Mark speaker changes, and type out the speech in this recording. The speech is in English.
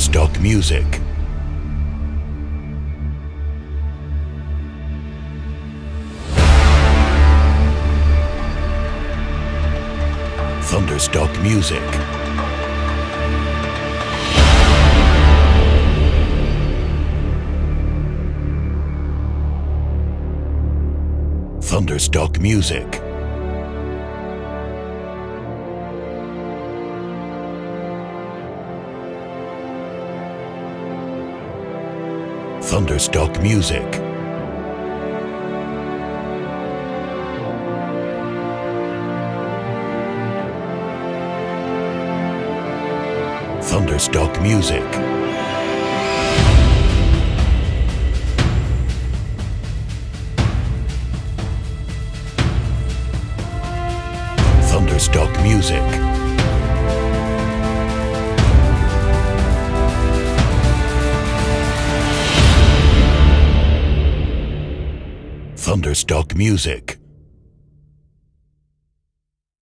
Speaker 1: Thunderstock Music. Thunderstock Music. Thunderstock Music. Thunderstock Music. Thunderstock Music. Thunderstock Music. Thunderstock Music.